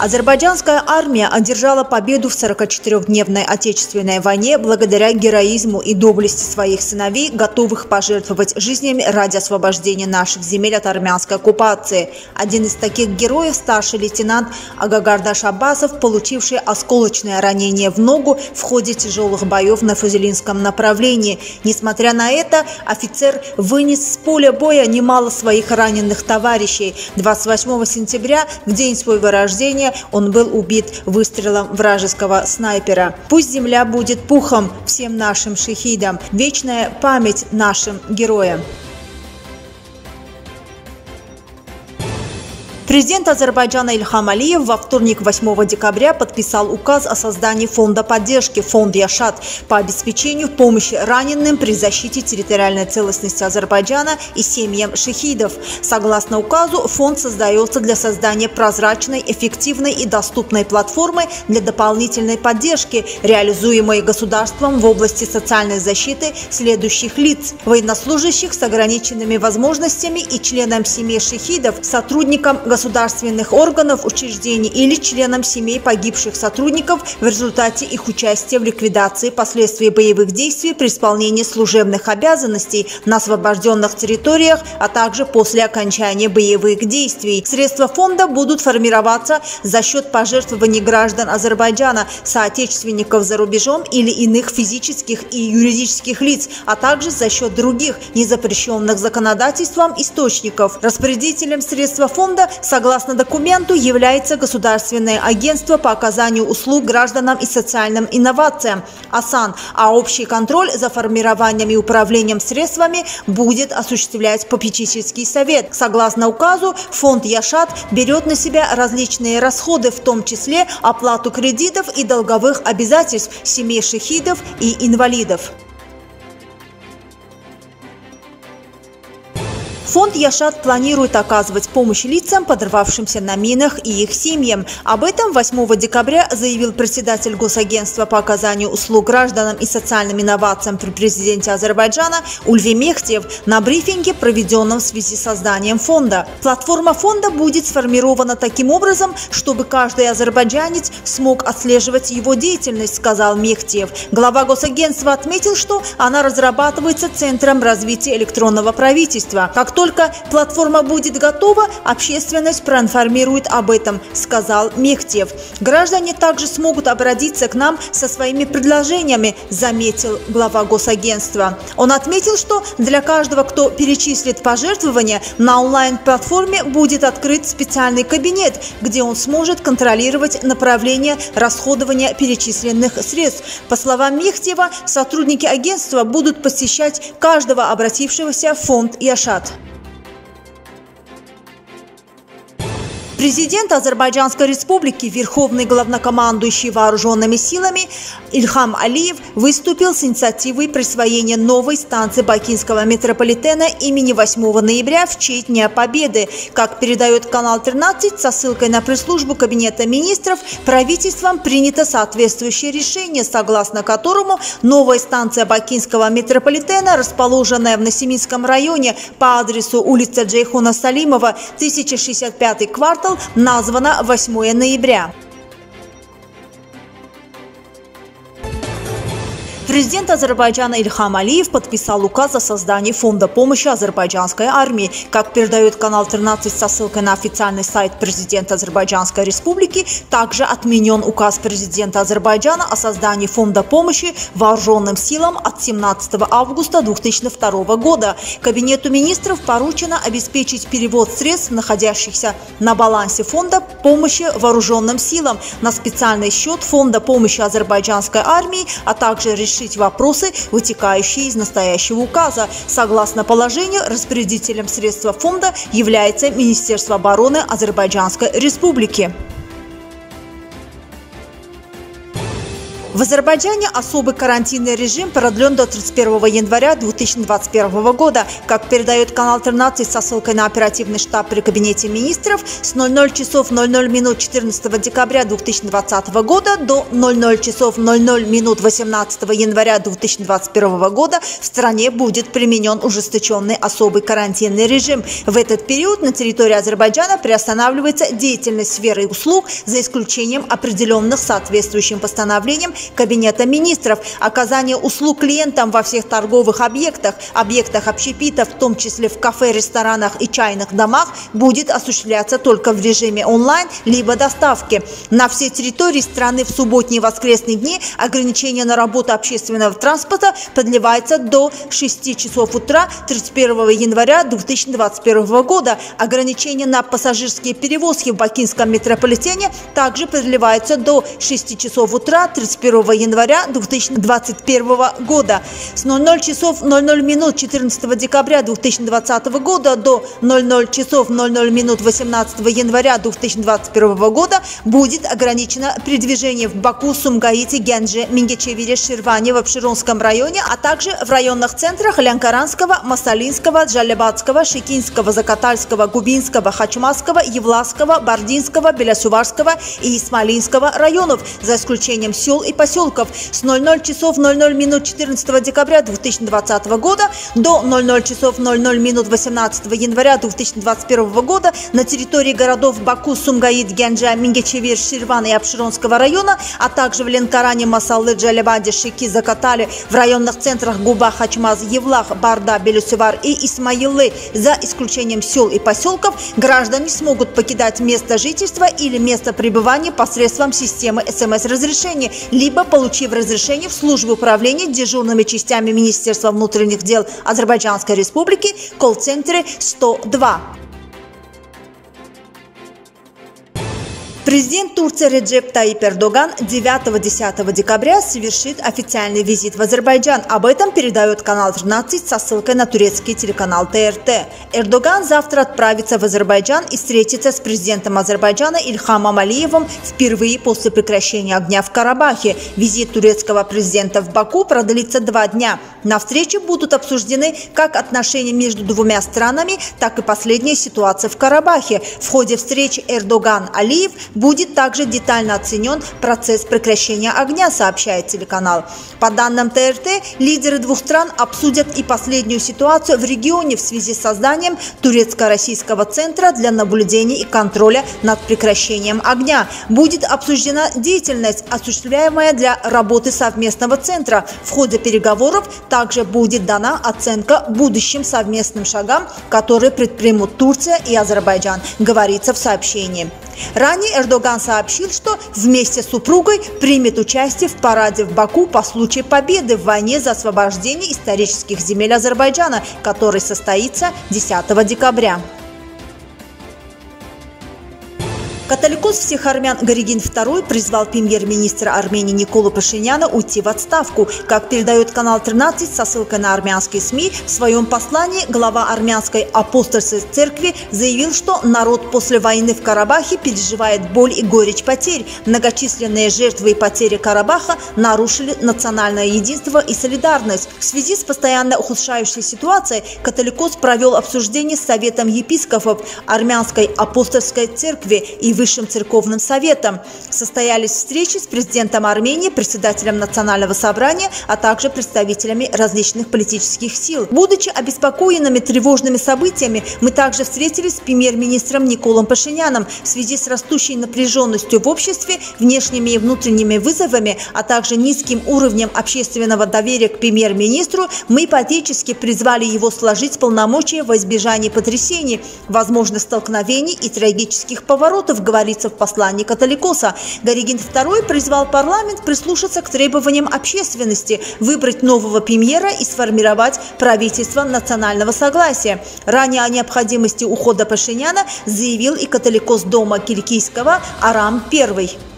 Азербайджанская армия одержала победу в 44-дневной Отечественной войне благодаря героизму и доблести своих сыновей, готовых пожертвовать жизнями ради освобождения наших земель от армянской оккупации. Один из таких героев – старший лейтенант Агагардаш Аббасов, получивший осколочное ранение в ногу в ходе тяжелых боев на Фузелинском направлении. Несмотря на это, офицер вынес с поля боя немало своих раненых товарищей. 28 сентября, в день своего рождения, он был убит выстрелом вражеского снайпера. Пусть земля будет пухом всем нашим шахидам. Вечная память нашим героям. Президент Азербайджана Ильхам Алиев во вторник 8 декабря подписал указ о создании фонда поддержки «Фонд Яшат» по обеспечению помощи раненым при защите территориальной целостности Азербайджана и семьям шахидов. Согласно указу, фонд создается для создания прозрачной, эффективной и доступной платформы для дополнительной поддержки, реализуемой государством в области социальной защиты следующих лиц – военнослужащих с ограниченными возможностями и членам семей шахидов, сотрудникам государства государственных органов, учреждений или членам семей погибших сотрудников в результате их участия в ликвидации последствий боевых действий при исполнении служебных обязанностей на освобожденных территориях, а также после окончания боевых действий. Средства фонда будут формироваться за счет пожертвований граждан Азербайджана, соотечественников за рубежом или иных физических и юридических лиц, а также за счет других незапрещенных законодательством источников. Распорядителем средства фонда согласно документу, является Государственное агентство по оказанию услуг гражданам и социальным инновациям АСАН, а общий контроль за формированием и управлением средствами будет осуществлять попечительский совет. Согласно указу, фонд Яшат берет на себя различные расходы, в том числе оплату кредитов и долговых обязательств семей шахидов и инвалидов. Фонд Яшат планирует оказывать помощь лицам, подорвавшимся на минах и их семьям. Об этом 8 декабря заявил председатель Госагентства по оказанию услуг гражданам и социальным инновациям при президенте Азербайджана Ульви Мехтев на брифинге, проведенном в связи с созданием фонда. Платформа фонда будет сформирована таким образом, чтобы каждый азербайджанец смог отслеживать его деятельность, сказал Мехтев. Глава Госагентства отметил, что она разрабатывается Центром развития электронного правительства. Как только платформа будет готова, общественность проинформирует об этом, сказал Мехтев. Граждане также смогут обратиться к нам со своими предложениями, заметил глава госагентства. Он отметил, что для каждого, кто перечислит пожертвования, на онлайн-платформе будет открыт специальный кабинет, где он сможет контролировать направление расходования перечисленных средств. По словам Мехтева, сотрудники агентства будут посещать каждого обратившегося в фонд Яшат. Президент Азербайджанской республики, верховный главнокомандующий вооруженными силами Ильхам Алиев выступил с инициативой присвоения новой станции Бакинского метрополитена имени 8 ноября в честь Дня Победы. Как передает канал 13 со ссылкой на пресс-службу Кабинета министров, правительством принято соответствующее решение, согласно которому новая станция Бакинского метрополитена, расположенная в Насиминском районе по адресу улица Джейхуна Салимова, 1065 квартал, Battle названа 8 ноября. Президент Азербайджана Ильхам Алиев подписал указ о создании фонда помощи азербайджанской армии. Как передает канал 13 со ссылкой на официальный сайт президента Азербайджанской республики, также отменен указ президента Азербайджана о создании фонда помощи вооруженным силам от 17 августа 2002 года. Кабинету министров поручено обеспечить перевод средств, находящихся на балансе фонда помощи вооруженным силам на специальный счет фонда помощи азербайджанской армии, а также решить решить вопросы, вытекающие из настоящего указа. Согласно положению, распорядителем средства фонда является Министерство обороны Азербайджанской Республики. В Азербайджане особый карантинный режим продлен до 31 января 2021 года. Как передает канал 13 со ссылкой на оперативный штаб при Кабинете министров, с 00 часов 00 минут 14 декабря 2020 года до 00 часов 00 минут 18 января 2021 года в стране будет применен ужесточенный особый карантинный режим. В этот период на территории Азербайджана приостанавливается деятельность сферы услуг за исключением определенных соответствующим постановлением Кабинета министров, оказание услуг клиентам во всех торговых объектах, объектах общепита, в том числе в кафе, ресторанах и чайных домах, будет осуществляться только в режиме онлайн, либо доставки. На всей территории страны в субботние и воскресные дни ограничение на работу общественного транспорта продлевается до 6 часов утра 31 января 2021 года. Ограничение на пассажирские перевозки в Бакинском метрополитене также продлевается до 6 часов утра 31 1 января 2021 года. С 00 часов 00 минут 14 декабря 2020 года до 00 часов 00 минут 18 января 2021 года будет ограничено передвижение в Баку, Сумгаите, Генже, Мингечевире, Ширване в Обширонском районе, а также в районных центрах Лянкаранского, Масалинского, Джалебатского, Шикинского, Закатальского, Губинского, Хачмасского, Евласского, Бардинского, Белясуварского и Исмалинского районов, за исключением сел и поселков с 00 часов 00 минут 14 декабря 2020 года до 00 часов 00 минут 18 января 2021 года на территории городов Баку, Сумгаид, Генджа, Мингечевир, Ширван и Обширонского района, а также в Ленкаране, Масаллы, Джалеваде, Шики, Закатали, в районных центрах Губа, Хачмаз, Евлах, Барда, Белюсевар и Исмаилы, за исключением сел и поселков, граждане смогут покидать место жительства или место пребывания посредством системы СМС-разрешения, либо получив разрешение в службе управления дежурными частями Министерства внутренних дел Азербайджанской Республики, колл-центре 102. Президент Турции Реджеп Таип Эрдоган 9-10 декабря совершит официальный визит в Азербайджан. Об этом передает канал 13 со ссылкой на турецкий телеканал ТРТ. Эрдоган завтра отправится в Азербайджан и встретится с президентом Азербайджана Ильхамом Алиевым впервые после прекращения огня в Карабахе. Визит турецкого президента в Баку продлится два дня. На встрече будут обсуждены как отношения между двумя странами, так и последняя ситуация в Карабахе. В ходе встречи Эрдоган-Алиев будет также детально оценен процесс прекращения огня, сообщает телеканал. По данным ТРТ, лидеры двух стран обсудят и последнюю ситуацию в регионе в связи с созданием турецко-российского центра для наблюдения и контроля над прекращением огня. Будет обсуждена деятельность, осуществляемая для работы совместного центра. В ходе переговоров также будет дана оценка будущим совместным шагам, которые предпримут Турция и Азербайджан, говорится в сообщении. Ранее Эрдоган сообщил, что вместе с супругой примет участие в параде в Баку по случаю победы в войне за освобождение исторических земель Азербайджана, который состоится 10 декабря. Католикос всех армян Горигин II призвал премьер-министра Армении Николу Пашиняна уйти в отставку. Как передает канал 13 со ссылкой на армянские СМИ, в своем послании глава армянской апостольской церкви заявил, что народ после войны в Карабахе переживает боль и горечь потерь. Многочисленные жертвы и потери Карабаха нарушили национальное единство и солидарность. В связи с постоянно ухудшающей ситуацией Католикос провел обсуждение с Советом епископов Армянской апостольской церкви и Высшим церковным советом. Состоялись встречи с президентом Армении, председателем Национального собрания, а также представителями различных политических сил. Будучи обеспокоенными тревожными событиями, мы также встретились с премьер-министром Николом Пашиняном в связи с растущей напряженностью в обществе, внешними и внутренними вызовами, а также низким уровнем общественного доверия к премьер-министру, мы ипотечески призвали его сложить полномочия во избежание потрясений, возможных столкновений и трагических поворотов говорится в послании католикоса. Горигин II призвал парламент прислушаться к требованиям общественности, выбрать нового премьера и сформировать правительство национального согласия. Ранее о необходимости ухода Пашиняна заявил и католикос дома Киликийского Арам I.